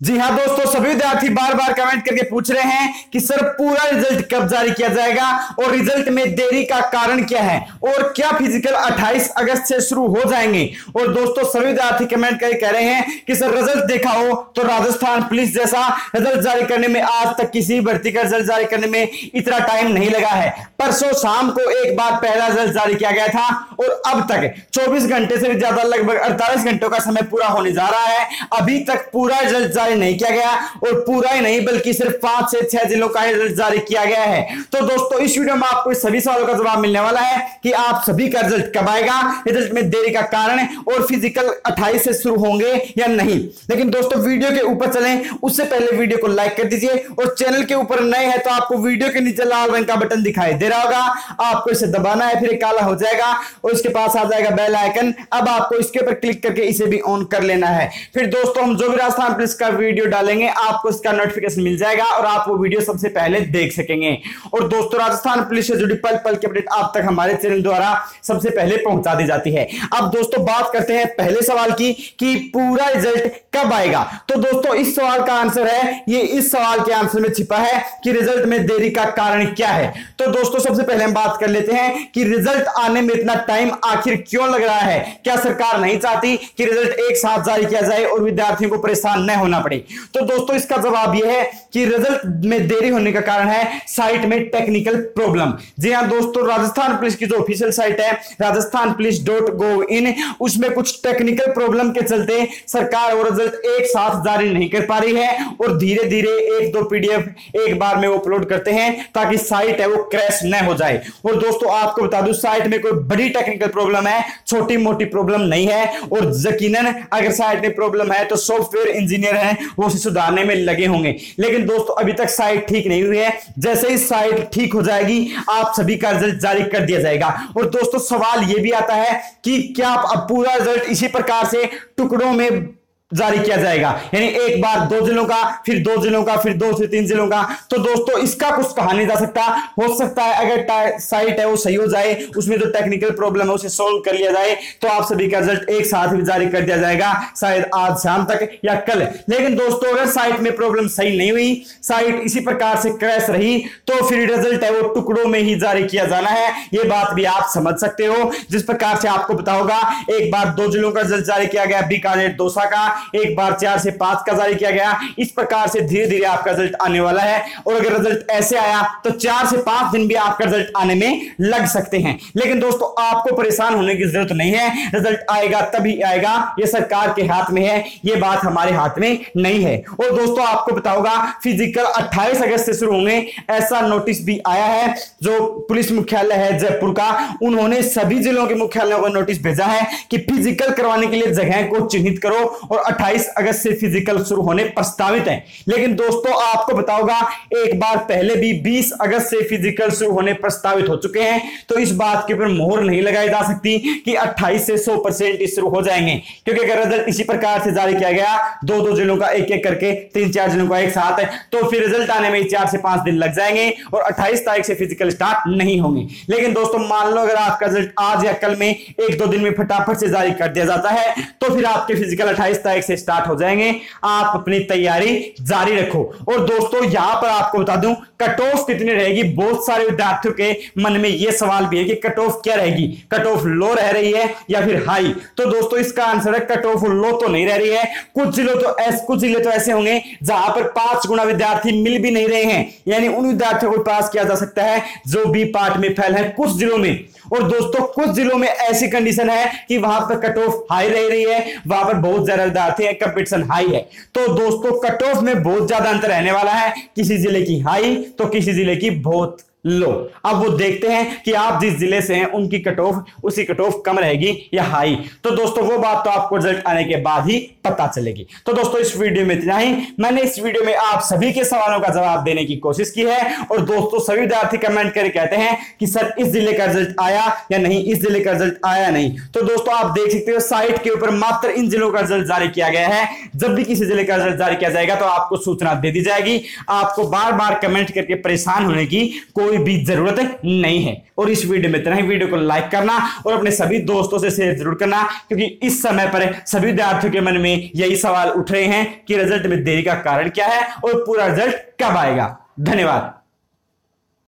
जी हाँ दोस्तों, सभी विद्यार्थी बार बार कमेंट करके पूछ रहे हैं कि सर पूरा रिज़ल्ट कब जारी किया जाएगा और रिज़ल्ट में देरी का कारण क्या है और क्या फ़िज़िकल 28 अगस्त से शुरू हो जाएँगे? और दोस्तों, सभी विद्यार्थी कमेंट करके कह रहे हैं कि सर रिज़ल्ट देखा हो तो राजस्थान पुलिस जैसा रिज़ल्ट जारी करने में आज तक किसी भर्ती का रिज़ल्ट जारी करने में इतना टाइम नहीं लगा है। परसों शाम को एक बार पहला रिज़ल्ट जारी किया गया था और अब तक चौबीस घंटे से ज़्यादा लगभग अड़तालीस घंटों का समय पूरा होने जा रहा है। अभी तक पूरा रिज़ल्ट जारी नहीं किया गया और पूरा ही नहीं, बल्कि सिर्फ़ पाँच से छह जिलों का रिज़ल्ट जारी किया गया है। तो दोस्तों, इस वीडियो में आपको सभी सवालों का जवाब मिलने वाला है कि आप सभी का रिज़ल्ट कब आएगा? रिज़ल्ट में देरी का कारण और फ़िज़िकल अट्ठाईस से शुरू होंगे या नहीं? लेकिन दोस्तों, वीडियो के ऊपर चले, उससे पहले वीडियो को लाइक कर दीजिए और चैनल के ऊपर नए हैं तो आपको वीडियो के नीचे लाल रंग का बटन दिखाई दे रहा होगा। आपको इसे दबाना है, फिर काला हो जाएगा और उसके पास आ जाएगा बेल आइकन। अब आपको इसके ऊपर क्लिक करके इसे भी ऑन कर लेना है। फिर दोस्तों, हम जो भी राजस्थान पुलिस का वीडियो डालेंगे, आपको इसका नोटिफिकेशन मिल जाएगा और आप वो वीडियो सबसे पहले देख सकेंगे। और दोस्तों, राजस्थान पुलिस से जुड़ी पल पल की अपडेट आप तक हमारे चैनल द्वारा सबसे पहले पहुँचा दी जाती है। अब दोस्तों, बात करते हैं पहले सवाल की कि पूरा रिज़ल्ट कब आएगा? तो दोस्तों, इस सवाल का आंसर है, ये इस सवाल के आंसर में छिपा है कि रिज़ल्ट में देरी का कारण क्या है। तो दोस्तों, सबसे पहले हम बात कर लेते हैं कि रिज़ल्ट आने में इतना टाइम आखिर क्यों लग रहा है? क्या सरकार नहीं चाहती कि रिज़ल्ट एक साथ जारी किया जाए और विद्यार्थियों को परेशान न होना पड़े? तो दोस्तों, इसका जवाब यह है कि रिज़ल्ट में देरी होने का कारण है साइट में टेक्निकल प्रॉब्लम जी हाँ दोस्तों, राजस्थान पुलिस की जो ऑफिशियल साइट है Rajasthan police dot gov in, उसमें कुछ टेक्निकल प्रॉब्लम के चलते सरकार वो रिज़ल्ट एक साथ जारी नहीं कर पा रही है और धीरे धीरे एक दो पीडीएफ एक बार में अपलोड करते हैं ताकि साइट है वो क्रैश न हो जाए। और दोस्तों, आपको बता दूँ साइट में कोई बड़ी टेक्निकल प्रॉब्लम है छोटी मोटी प्रॉब्लम नहीं है और यकीनन अगर साइट में प्रॉब्लम है तो सॉफ्टवेयर इंजीनियर है वो उसे सुधारने में लगे होंगे। लेकिन दोस्तों, अभी तक साइट ठीक नहीं हुई है। जैसे ही साइट ठीक हो जाएगी, आप सभी का रिज़ल्ट जारी कर दिया जाएगा। और दोस्तों, सवाल यह भी आता है कि क्या अब पूरा रिज़ल्ट इसी प्रकार से टुकड़ों में जारी किया जाएगा। यानी एक बार दो जिलों का, फिर दो जिलों का, फिर दो से तीन जिलों का। तो दोस्तों, इसका कुछ कहा नहीं जा सकता, हो सकता है अगर साइट है, वो सही हो जाए, उसमें जो तो टेक्निकल प्रॉब्लम है, उसे सोल्व कर लिया जाए तो आप सभी का रिज़ल्ट एक साथ ही जारी कर दिया जाएगा, शायद आज शाम तक या कल। लेकिन दोस्तों, अगर साइट में प्रॉब्लम सही नहीं हुई साइट इसी प्रकार से क्रैश रही तो फिर रिज़ल्ट है वो टुकड़ों में ही जारी किया जाना है। ये बात भी आप समझ सकते हो। जिस प्रकार से आपको बताओगा एक बार दो जिलों का रिज़ल्ट जारी किया गया, बीकानेर दोसा का। एक बार चार से पाँच का जारी किया गया। इस प्रकार से धीरे धीरे आपका रिज़ल्ट आने वाला है। और अगर रिज़ल्ट ऐसे आया तो चार से पाँच दिन भी आपका रिज़ल्ट आने में लग सकते हैं। लेकिन दोस्तों, आपको परेशान होने की ज़रूरत नहीं है। रिज़ल्ट आएगा, तभी आएगा। ये सरकार के हाथ में है। ये बात हमारे हाथ में नहीं है। और दोस्तों, आपको पता होगा फ़िज़िकल 28 अगस्त से शुरू होंगे। ऐसा नोटिस भी आया है, जो पुलिस मुख्यालय है जयपुर का। उन्होंने सभी जिलों के मुख्यालयों को नोटिस भेजा है कि फ़िज़िकल करवाने के लिए जगह को चिन्हित करो और 28 अगस्त से फ़िज़िकल शुरू होने प्रस्तावित है। लेकिन दोस्तों, आपको बताऊँगा, एक बार पहले भी 20 अगस्त से फ़िज़िकल शुरू होने प्रस्तावित हो चुके हैं। तो इस बात के ऊपर मोहर नहीं लगाई जा सकती कि 28 से 100 परसेंट शुरू हो जाएँगे। क्योंकि अगर रिज़ल्ट इसी प्रकार से जारी किया गया दो दो जिलों का एक एक करके तीन चार जिलों का एक साथ है तो फिर रिज़ल्ट आने में चार से पाँच दिन लग जाएँगे और अट्ठाईस तारीख से फ़िज़िकल स्टार्ट नहीं होंगे। लेकिन दोस्तों, मान लो अगर आपका रिज़ल्ट आज या कल में एक दो दिन में फटाफट से जारी कर दिया जाता है तो फिर आपके फ़िज़िकल अट्ठाईस तारीख से स्टार्ट हो जाएँगे। आप अपनी तैयारी जारी रखो। और दोस्तों, यहाँ पर आपको बता दूँ कट ऑफ़ कितनी रहेगी? बहुत सारे विद्यार्थियों के मन में यह सवाल भी है कि कट ऑफ़ क्या रहेगी? कट ऑफ़ लो रह रही है या फिर हाई तो दोस्तों, इसका आंसर है कट ऑफ़ लो तो नहीं रह रही है। कुछ जिलों तो ऐसे कुछ ज़िले तो ऐसे होंगे जहाँ पर पाँच गुना विद्यार्थी मिल भी नहीं रहे हैं। यानी उन विद्यार्थियों को पास किया जा सकता है? जो बी पार्ट में फैल है, कुछ जिलों में। और दोस्तों, कुछ जिलों में ऐसी कंडीशन है कि वहाँ पर कट ऑफ़ हाई रह रही है, वहाँ पर बहुत ज़्यादा विद्यार्थी है कंपटीशन हाई है। तो दोस्तों कट ऑफ़ में बहुत ज़्यादा अंतर रहने वाला है। किसी ज़िले की हाई तो किसी ज़िले की बहुत लो। अब वो देखते हैं कि आप जिस ज़िले से हैं, उनकी कट ऑफ़ उसी कट ऑफ़ कम रहेगी या हाई तो दोस्तों, वो बात तो आपको रिज़ल्ट आने के बाद ही पता चलेगी। तो दोस्तों, इस वीडियो में इतना ही। मैंने इस वीडियो में आप सभी के सवालों का जवाब देने की कोशिश की है और दोस्तों, सभी विद्यार्थी कमेंट करके कहते हैं कि, सर, इस ज़िले का रिज़ल्ट आया या नहीं? इस ज़िले का रिज़ल्ट आया नहीं? तो दोस्तों, आप देख सकते हो साइट के ऊपर मात्र इन जिलों का रिज़ल्ट जारी किया गया है। जब भी किसी ज़िले का रिज़ल्ट जारी किया जाएगा तो आपको सूचना दे दी जाएगी। आपको बार बार कमेंट करके परेशान होने की कोई कोई भी ज़रूरत नहीं है। और इस वीडियो में इतना ही। वीडियो को लाइक करना और अपने सभी दोस्तों से शेयर ज़रूर करना, क्योंकि इस समय पर सभी विद्यार्थियों के मन में यही सवाल उठ रहे हैं कि रिज़ल्ट में देरी का कारण क्या है और पूरा रिज़ल्ट कब आएगा। धन्यवाद।